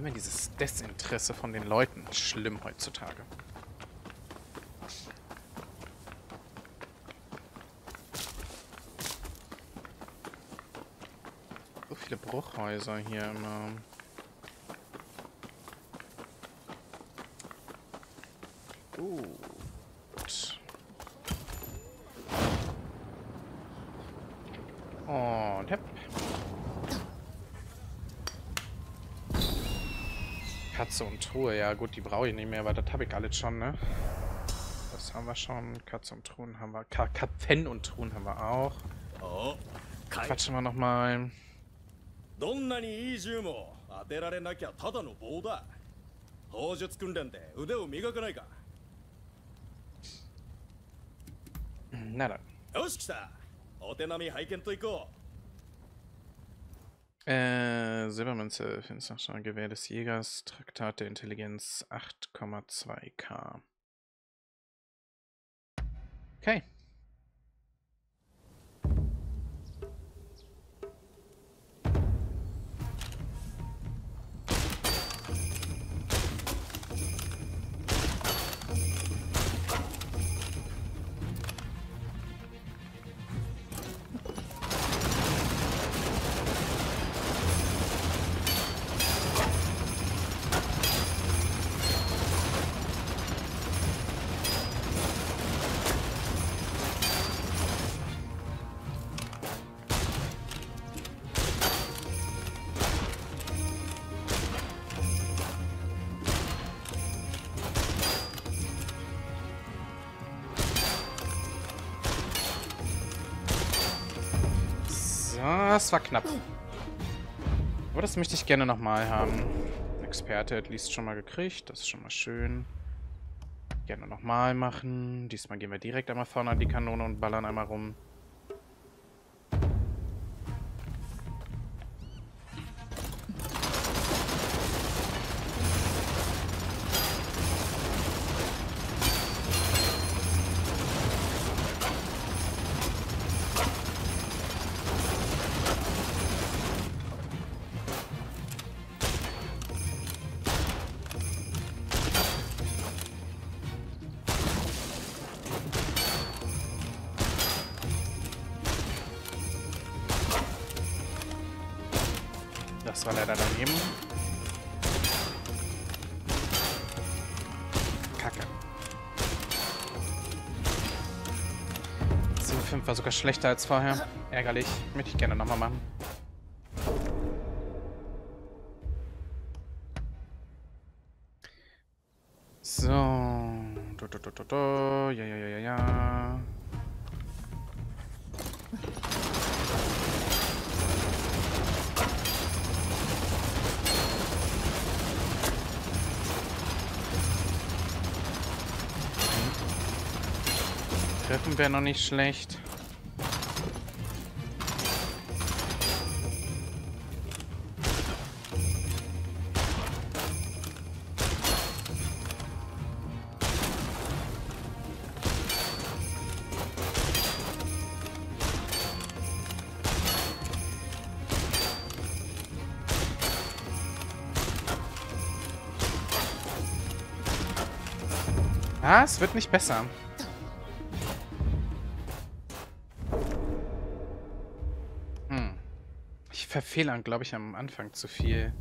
Immer dieses Desinteresse von den Leuten. Schlimm heutzutage. So viele Bruchhäuser hier immer. Gut. Und hepp. Katze und Truhe. Ja gut, die brauche ich nicht mehr, weil das habe ich alles schon, ne? Das haben wir schon. Katze und Truhen haben wir. Ka Katzen und Truhen haben wir auch. Oh, Quatschen wir nochmal. どんなにいい銃も当てられなきゃただの棒だ砲術訓練で腕を磨かないか Na dann. よし来たお手並み拝見と行こ äh, Silbermünze, Finsterstein, Gewehr des Jägers, Traktat der Intelligenz 8,2k. Okay. Das war knapp. Aber das möchte ich gerne nochmal haben. Experte at least schon mal gekriegt. Das ist schon mal schön. Gerne nochmal machen. Diesmal gehen wir direkt einmal vorne an die Kanone und ballern einmal rum. Das war leider daneben. Kacke. 7-5 war sogar schlechter als vorher. Ärgerlich. Möchte ich gerne nochmal machen. So. Do, do, do, do, do. Ja, ja, ja, ja, ja. Treffen wäre noch nicht schlecht. Ah, es wird nicht besser. Ich verfehlern, glaube ich, am Anfang zu viel.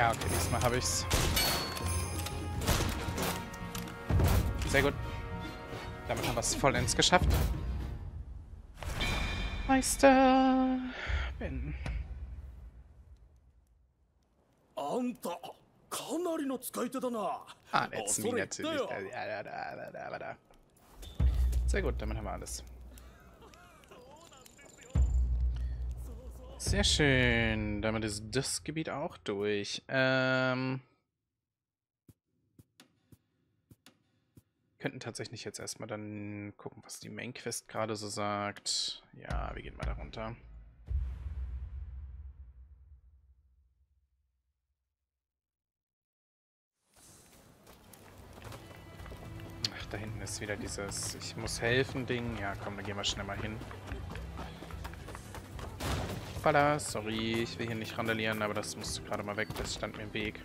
Ja, okay, diesmal habe ich's. Sehr gut. Damit haben wir es vollends geschafft. Meister Ben. うあんた かなりの使い手だな Ah, that's me 恐れ入った natürlich. よ Ja, da, da, da, da, da, da. Sehr gut, damit haben wir alles. Sehr schön. Damit ist das Gebiet auch durch. Ähm. Könnten tatsächlich jetzt erstmal dann gucken, was die Main Quest gerade so sagt. Ja, wir gehen mal da runter. Ach, da hinten ist wieder dieses Ich muss helfen Ding. Ja, komm, dann gehen wir schnell mal hin. Hoppala, sorry, ich will hier nicht randalieren, aber das musste gerade mal weg, das stand mir im Weg.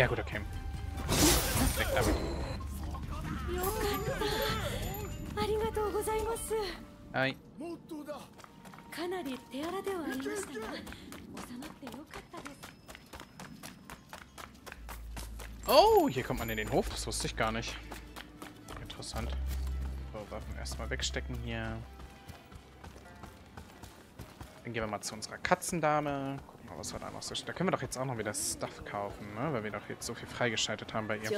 Ja gut, okay. Weg damit. Hi. Oh, hier kommt man in den Hof. Das wusste ich gar nicht. Interessant. So, Waffen erstmal wegstecken hier. Dann gehen wir mal zu unserer Katzendame. Gucken machen wir es halt einfach so. Da können wir doch jetzt auch noch wieder Stuff kaufen, ne? Weil wir doch jetzt so viel freigeschaltet haben bei ihr.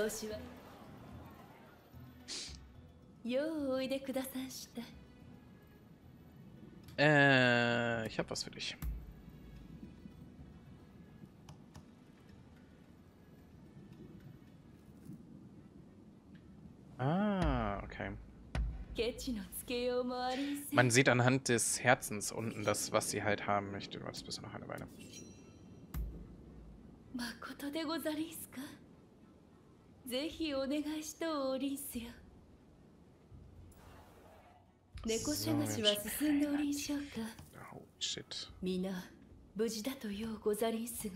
Äh, ich hab was für dich. Ah, okay. Man sieht anhand des Herzens unten das, was sie halt haben möchte. Das bist du noch eine Weile. まことでござりんすかぜひお願いしておりんすよ猫探しは進んでおりんしょうか Oh, shit. 皆無事だとようござりんすが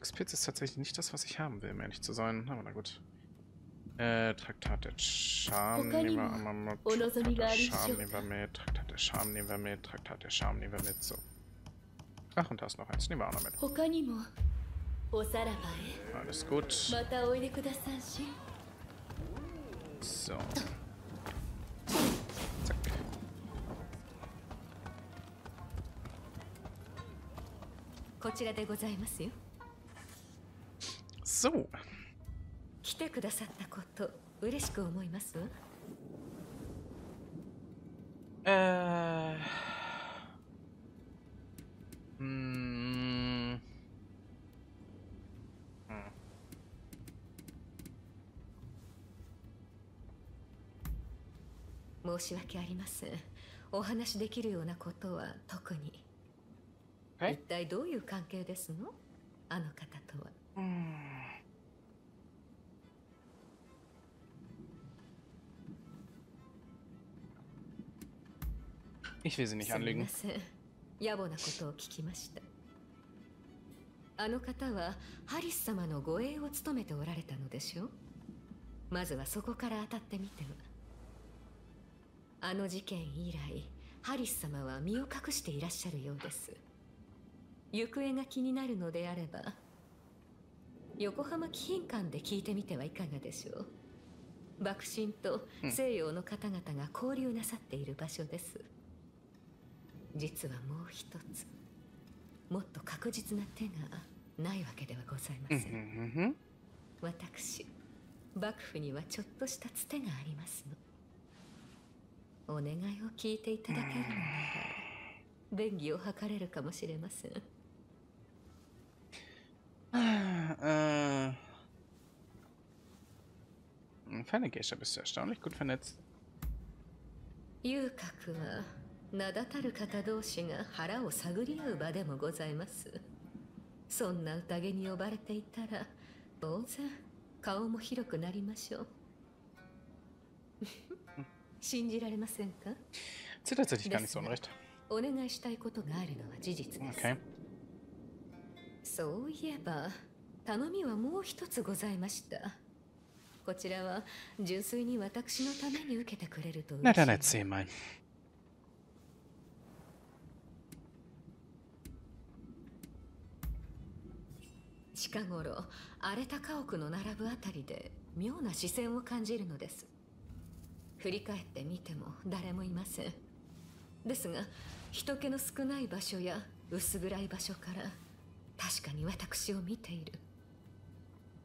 Glückspilz ist tatsächlich nicht das, was ich haben will, um ehrlich zu sein. Aber na gut. Äh, Traktat der Charme nehmen wir einmal mit. Traktat der Charme nehmen wir mit. Traktat der Charme nehmen wir mit. Traktat der Charme nehmen wir mit. So. Ach, und da ist noch eins. Nehmen wir auch noch mit. おさらばへ。またおいでくださんし。う。こちらでございますよ。そう。来てくださったこと、嬉しく思います？申し訳ありません。お話しできるようなことは特に。一.体どういう関係ですの？あの方とは。せん。野暮なことを聞きました。あの方はハリス様の護衛を務めておられたのでしょう？まずはそこから当たってみてはあの事件以来ハリス様は身を隠していらっしゃるようです。行方が気になるのであれば横浜貴賓館で聞いてみてはいかがでしょう。幕臣と西洋の方々が交流なさっている場所です。実はもう一つもっと確実な手がないわけではございません。Mhm. 私幕府にはちょっとしたつてがありますのお願いを聞いていただけるのなら便宜を図れるかもしれません Äh. Feine Geisha bist du erstaunlich gut vernetzt. 遊郭は名だたる方同士が腹を探り合う場でもございます。そんな宴に呼ばれていたら当然顔も広くなりましょう。信じられませんか？Sieht tatsächlich gar nicht so unrecht. お願いしたいことがあるのは事実です、Okay. そういえば頼みはもう一つございましたこちらは純粋に私のために受けてくれると Na dann erzähl mal. 近頃荒れた家屋の並ぶあたりで妙な視線を感じるのです振り返ってみても誰もいません。ですが人気の少ない場所や薄暗い場所から確かに私を見ている。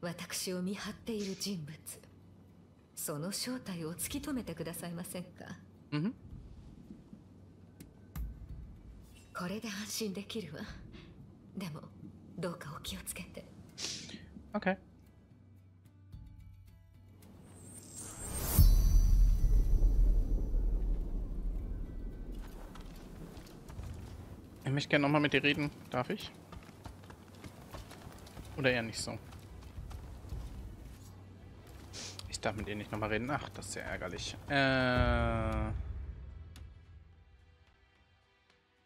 私を見張っている人物。その正体を突き止めてくださいませんか？Mhm. これで安心できるわ。でもどうかお気をつけて。Okay. Ich möchte gerne nochmal mit dir reden. Darf ich? Oder eher nicht so? Ich darf mit ihr nicht nochmal reden. Ach, das ist ja ärgerlich. Äh...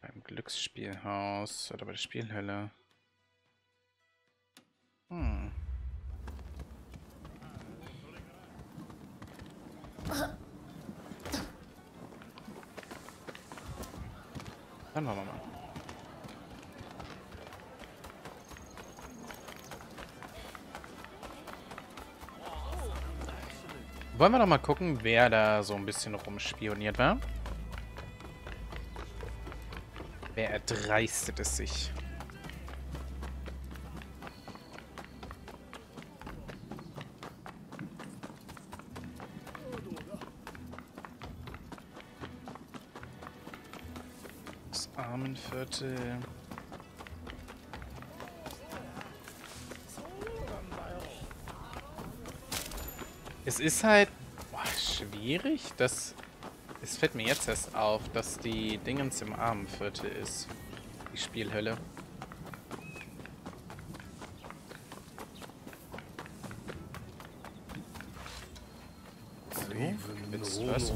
Beim Glücksspielhaus oder bei der Spielhölle. Wollen wir doch mal gucken, wer da so ein bisschen rumspioniert war? Wer erdreistet es sich? Das Armenviertel. Es ist halt boah, schwierig, dass... Es fällt mir jetzt erst auf, dass die Dingens im Armenviertel ist. Die Spielhölle. Willst du was?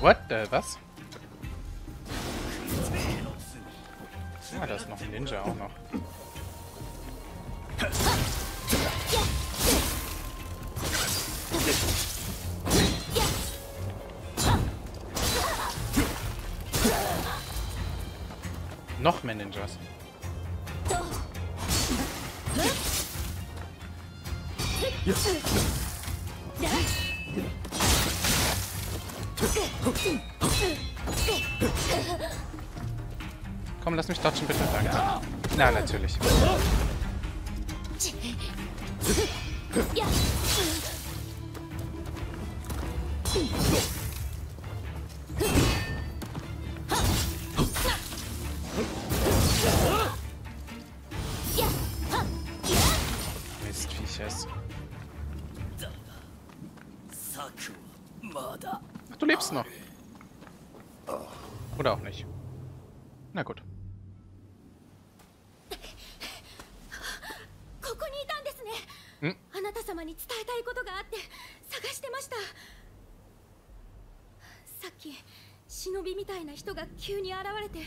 What the, was? Ah, da ist noch ein Ninja auch noch. Noch mehr Ninjas. Komm, lass mich dodgen, bitte. Danke. Na, natürlich. Mistvieches. Ach, du lebst noch. Oder auch nicht. Na gut. 忍びみたいな人が急に現れて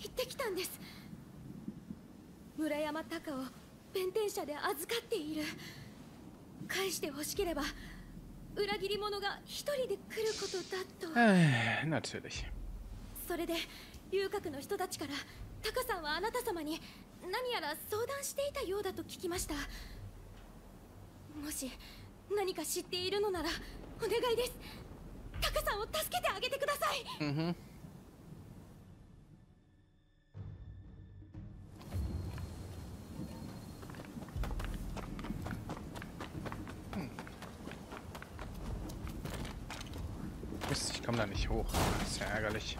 行ってきたんです。村山隆を弁天社で預かっている。返してほしければ裏切り者が一人で来ることだと。Äh, natürlich. それで遊郭の人たちからタカさんはあなた様に何やら相談していたようだと聞きました。もし何か知っているのならお願いですタカさんを助けてあげてください Ich komme da nicht hoch. Das ist ja ärgerlich.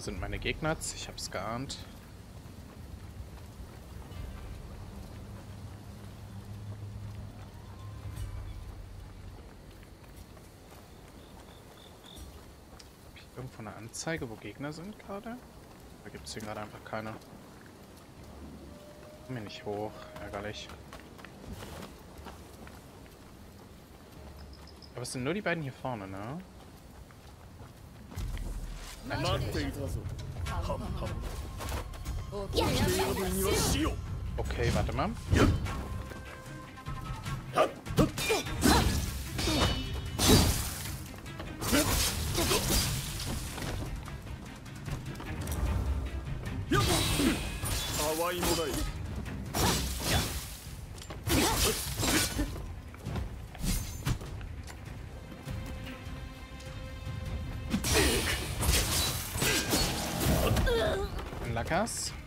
Sind meine Gegner. Ich hab's geahnt. Hab ich irgendwo eine Anzeige, wo Gegner sind gerade? Da gibt es hier gerade einfach keine. Komm hier nicht hoch, ärgerlich. Aber es sind nur die beiden hier vorne, ne? 待っていたぞ手破りにはしよ Okay, warte mal. Caracas.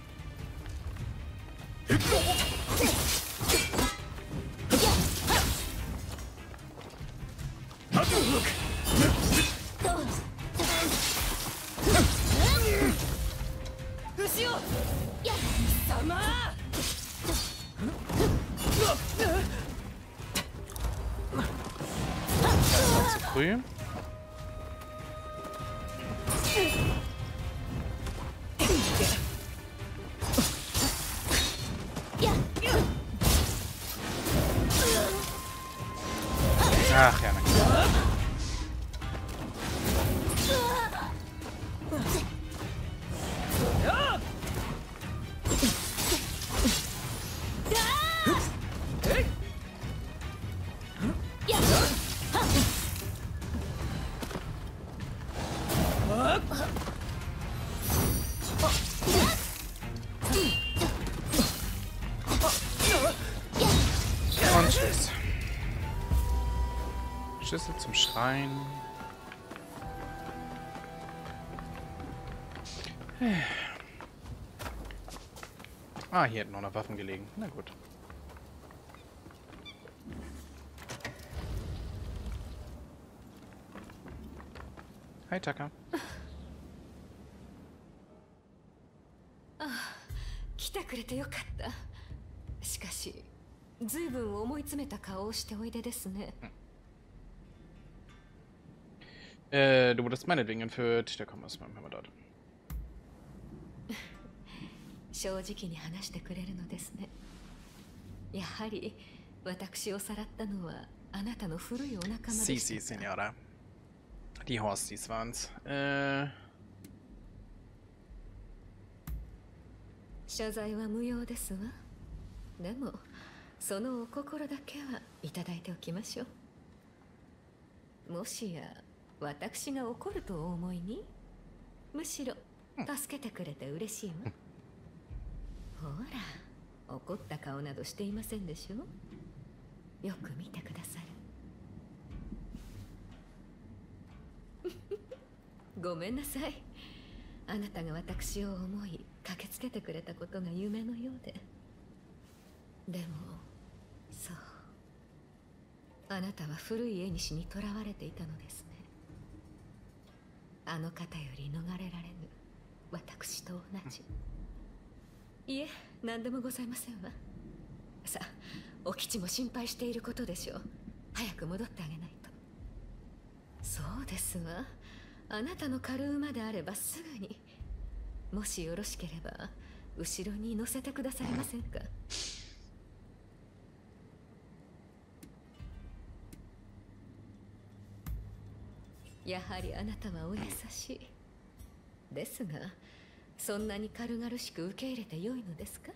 Schlüssel zum Schrein. Ah, hier hätten noch noch Waffen gelegen. Na gut. Hi, Taka. 来てくれてよかったしかし随分思い詰めた顔をしておいでですね Äh, du wurdest meinetwegen entführt. Da kommen wir erstmal mal dort. 正直に話してくれるのですねやはり私をさらったのはあなたの古いお仲間でしたか Senora. Die Horsties waren's. Äh, 謝罪は無用ですわでもそのお心だけはいただいておきましょうもしや私が怒るとお思いに？むしろ助けてくれて嬉しいわ。ほら怒った顔などしていませんでしょ？よく見てくださる。ごめんなさい。あなたが私を思い駆けつけてくれたことが夢のようで。でもそう。あなたは古い縁にとらわれていたのですねあの方より逃れられぬ。私と同じ。いえ何でもございませんわ。さあお吉も心配していることでしょう。早く戻ってあげないと。そうですわ。あなたのカルーマであればすぐに。もしよろしければ後ろに乗せてくださいませんか？やはりあなたはお優しい。ですがそんなに軽々しく受け入れてよいのですか？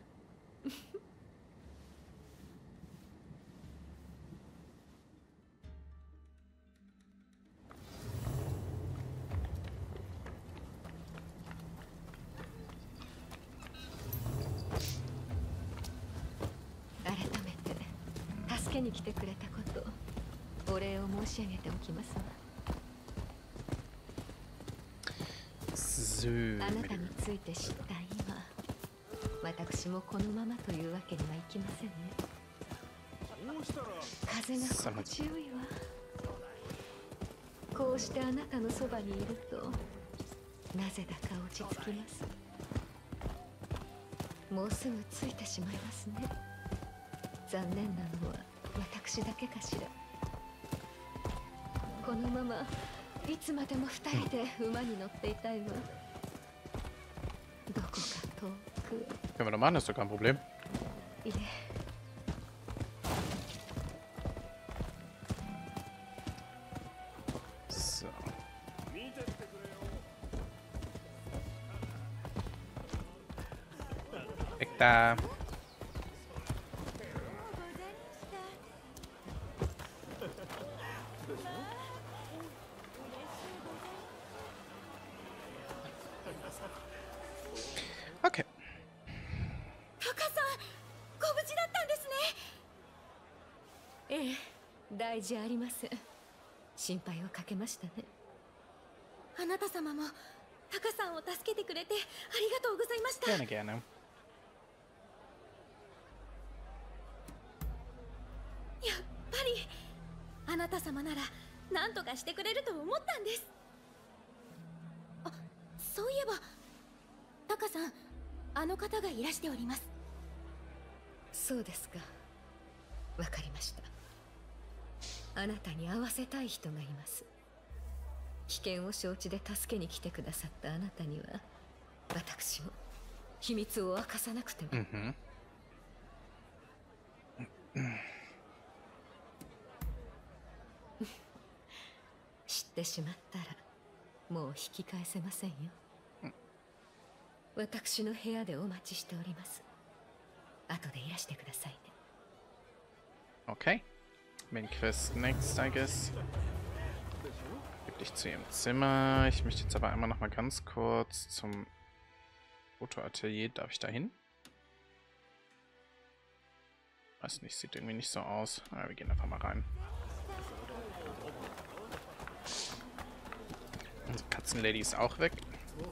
改めて助けに来てくれたことお礼を申し上げておきますわ。あなたについて知った今私もこのままというわけにはいきませんね。風が心地よいわこうしてあなたのそばにいるとなぜだか落ち着きますもうすぐ着いてしまいますね残念なのは私だけかしらこのままいつまでも二人で馬に乗っていたいわ Können wir doch machen, ist doch kein Problem. So. Weg da. 大事ありません心配をかけましたね。あなた様もタカさんを助けてくれてありがとうございました.やっぱりあなた様なら何とかしてくれると思ったんです。あそういえばタカさんあの方がいらしております。そうですか。わかりましたあなたに会わせたい人がいます。危険を承知で助けに来てくださったあなたには私も秘密を明かさなくても、Mhm. 知ってしまったらもう引き返せませんよ、私の部屋でお待ちしております。後でいらしてくださいね。Okay. Main Quest next, I guess. Gib dich zu ihrem Zimmer. Ich möchte jetzt aber einmal noch mal ganz kurz zum Fotoatelier. Darf ich da hin? Weiß nicht, sieht irgendwie nicht so aus. Ah, wir gehen einfach mal rein. Unsere Katzenlady ist auch weg. Oh,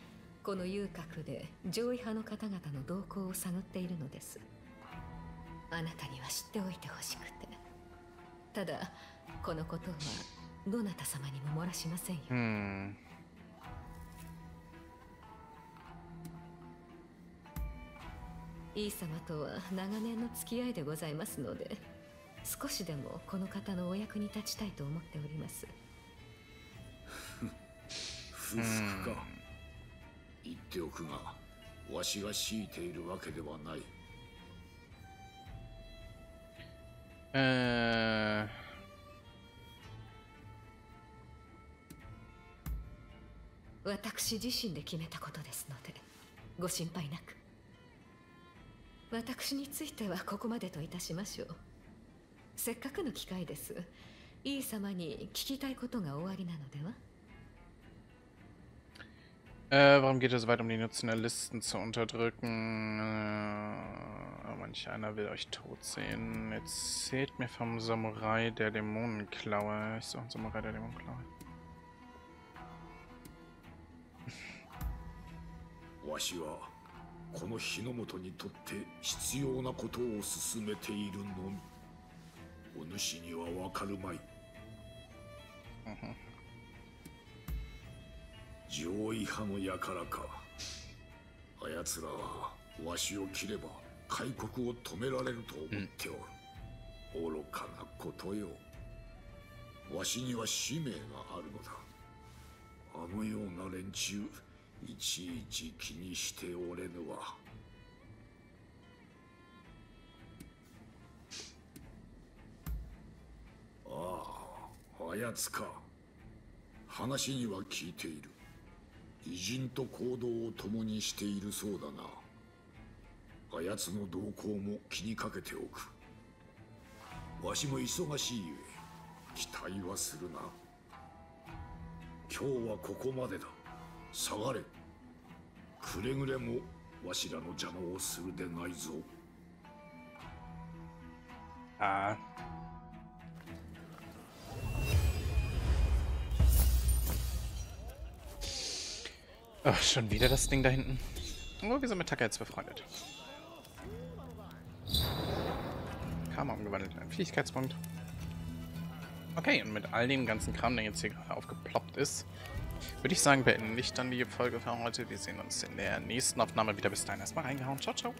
この遊郭で上位派の方々の動向を探っているのです。あなたには知っておいてほしくて。ただこのことはどなた様にも漏らしませんよ。Hm. イー様とは長年の付き合いでございますので少しでもこの方のお役に立ちたいと思っております。不服か言っておくがわしが強いているわけではない。Äh. 私自身で決めたことですのでご心配なく。私についてはここまでといたしましょう。せっかくの機会です。イー様に聞きたいことがおありなのでは？Äh, warum geht es so weit, um die Nutzen der Listen zu unterdrücken? Äh, manch einer will euch tot sehen. Erzählt mir vom Samurai der Dämonenklaue. Ich suche einen Samurai der Dämonenklaue. わしはこの日の本にとって必要なことを進めているのみお主にはわかるまい 上位派の輩か。あやつらはわしを切れば開国を止められると思っておる、愚かなことよ。わしには使命があるのだ。あのような連中いちいち気にしておれぬわ。あああやつか。話には聞いている。偉人と行動を共にしているそうだな。あやつの動向も気にかけておく。わしも忙しいゆえ期待はするな。今日はここまでだ。下がれ。くれぐれもわしらの邪魔をするでないぞ。Ah. Oh, schon wieder das Ding da hinten. Oh, wir sind mit Taka jetzt befreundet. Karma umgewandelt in einen Fähigkeitspunkt. Okay, und mit all dem ganzen Kram, der jetzt hier gerade aufgeploppt ist, würde ich sagen, beende ich dann die Folge für heute. Wir sehen uns in der nächsten Aufnahme wieder. Bis dahin erstmal reingehauen. Ciao, ciao.